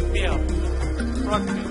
brought me up. Brought me